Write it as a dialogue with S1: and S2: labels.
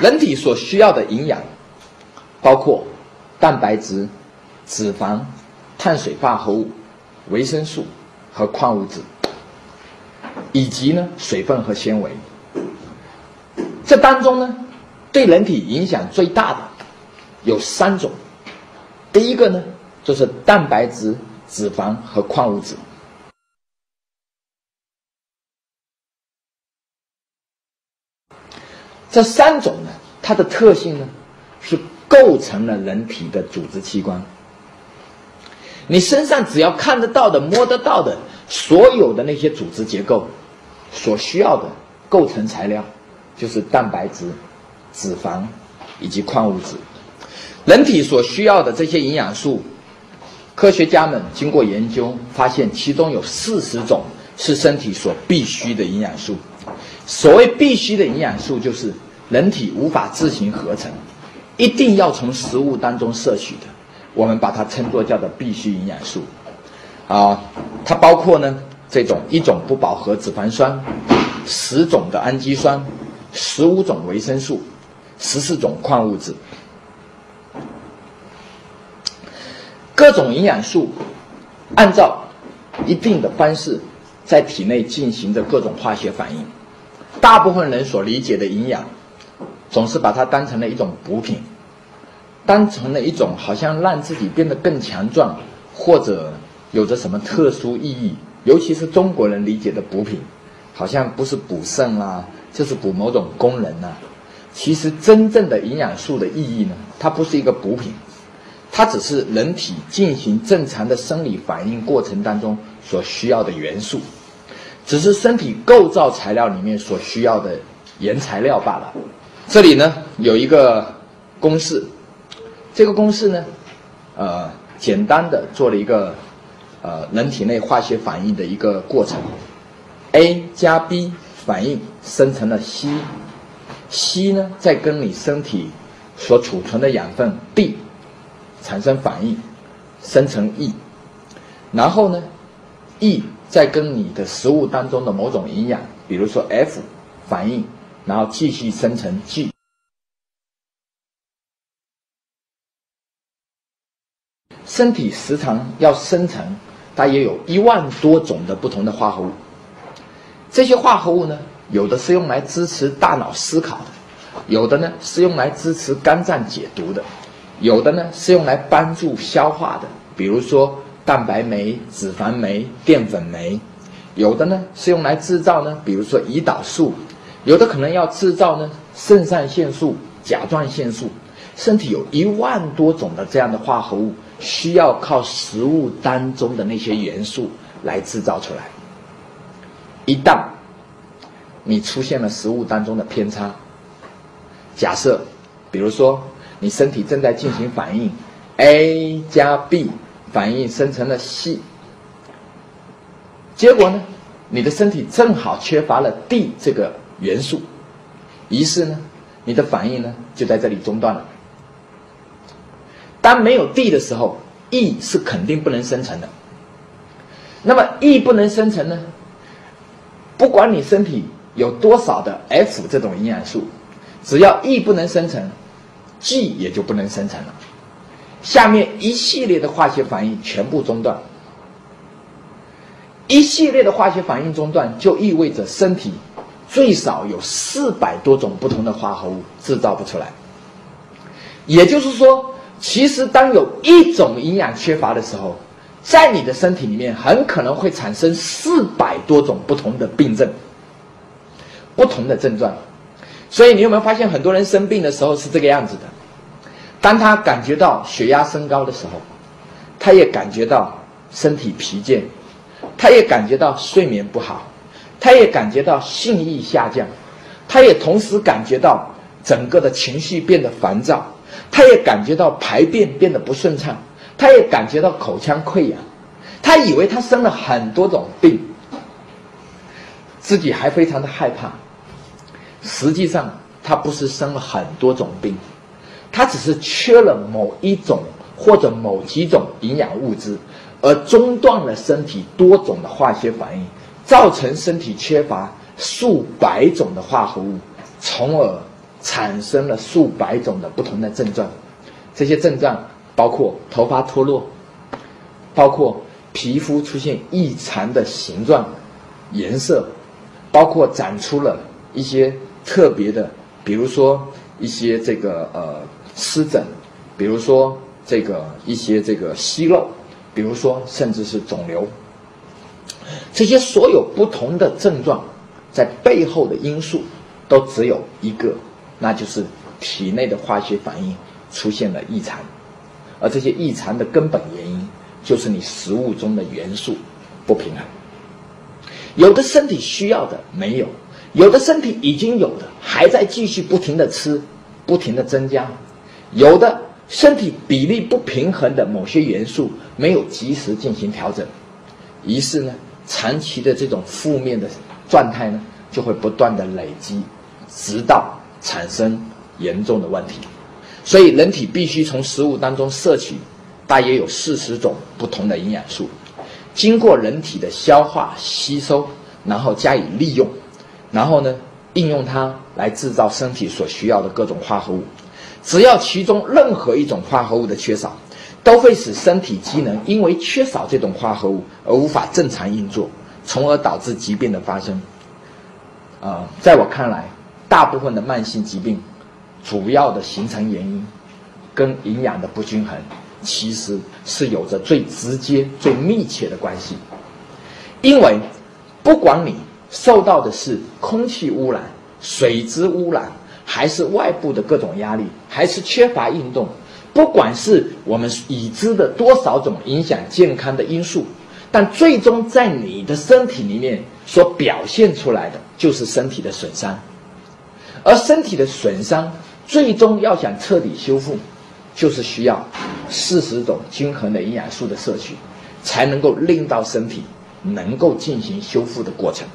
S1: 人体所需要的营养包括蛋白质、脂肪、碳水化合物、维生素和矿物质，以及呢水分和纤维。这当中呢，对人体影响最大的有三种。第一个呢，就是蛋白质、脂肪和矿物质。这三种呢，它的特性呢，是构成了人体的组织器官。你身上只要看得到的、摸得到的，所有的那些组织结构所需要的构成材料，就是蛋白质、脂肪以及矿物质。人体所需要的这些营养素，科学家们经过研究发现，其中有四十种是身体所必需的营养素。所谓必须的营养素，就是人体无法自行合成，一定要从食物当中摄取的。我们把它称作叫做必需营养素。啊，它包括呢这种一种不饱和脂肪酸，十种的氨基酸，十五种维生素，十四种矿物质。各种营养素按照一定的方式在体内进行着各种化学反应。大部分人所理解的营养，总是把它当成了一种补品，当成了一种好像让自己变得更强壮，或者有着什么特殊意义。尤其是中国人理解的补品，好像不是补肾啊，就是补某种功能啊。其实真正的营养素的意义呢，它不是一个补品。它只是人体进行正常的生理反应过程当中所需要的元素，只是身体构造材料里面所需要的原材料罢了。这里呢有一个公式，这个公式呢，呃，简单的做了一个呃人体内化学反应的一个过程，A 加 B 反应生成了 C，C 呢再跟你身体所储存的养分 D。产生反应，生成 E，然后呢，E 再跟你的食物当中的某种营养，比如说 F 反应，然后继续生成 G。身体时常要生成，它也有一万多种的不同的化合物。这些化合物呢，有的是用来支持大脑思考的，有的呢是用来支持肝脏解毒的。有的呢是用来帮助消化的，比如说蛋白酶、脂肪酶、淀粉酶；有的呢是用来制造呢，比如说胰岛素；有的可能要制造呢肾上腺素、甲状腺素。身体有一万多种的这样的化合物，需要靠食物当中的那些元素来制造出来。一旦你出现了食物当中的偏差，假设，比如说。你身体正在进行反应，A 加 B 反应生成了 C，结果呢，你的身体正好缺乏了 D 这个元素，于是呢，你的反应呢就在这里中断了。当没有 D 的时候，E 是肯定不能生成的。那么 E 不能生成呢，不管你身体有多少的 F 这种营养素，只要 E 不能生成。G 也就不能生成了，下面一系列的化学反应全部中断。一系列的化学反应中断，就意味着身体最少有四百多种不同的化合物制造不出来。也就是说，其实当有一种营养缺乏的时候，在你的身体里面很可能会产生四百多种不同的病症、不同的症状。所以你有没有发现，很多人生病的时候是这个样子的？当他感觉到血压升高的时候，他也感觉到身体疲倦，他也感觉到睡眠不好，他也感觉到性欲下降，他也同时感觉到整个的情绪变得烦躁，他也感觉到排便变得不顺畅，他也感觉到口腔溃疡，他以为他生了很多种病，自己还非常的害怕。实际上，他不是生了很多种病，他只是缺了某一种或者某几种营养物质，而中断了身体多种的化学反应，造成身体缺乏数百种的化合物，从而产生了数百种的不同的症状。这些症状包括头发脱落，包括皮肤出现异常的形状、颜色，包括长出了一些特别的，比如说一些这个呃湿疹，比如说这个一些这个息肉，比如说甚至是肿瘤。这些所有不同的症状，在背后的因素都只有一个，那就是体内的化学反应出现了异常，而这些异常的根本原因就是你食物中的元素不平衡。有的身体需要的没有，有的身体已经有的还在继续不停的吃，不停的增加，有的身体比例不平衡的某些元素没有及时进行调整，于是呢。长期的这种负面的状态呢，就会不断的累积，直到产生严重的问题。所以，人体必须从食物当中摄取大约有四十种不同的营养素，经过人体的消化吸收，然后加以利用，然后呢，应用它来制造身体所需要的各种化合物。只要其中任何一种化合物的缺少，都会使身体机能因为缺少这种化合物而无法正常运作，从而导致疾病的发生。啊，在我看来，大部分的慢性疾病主要的形成原因跟营养的不均衡其实是有着最直接、最密切的关系。因为不管你受到的是空气污染、水质污染，还是外部的各种压力，还是缺乏运动。不管是我们已知的多少种影响健康的因素，但最终在你的身体里面所表现出来的就是身体的损伤，而身体的损伤最终要想彻底修复，就是需要四十种均衡的营养素的摄取，才能够令到身体能够进行修复的过程。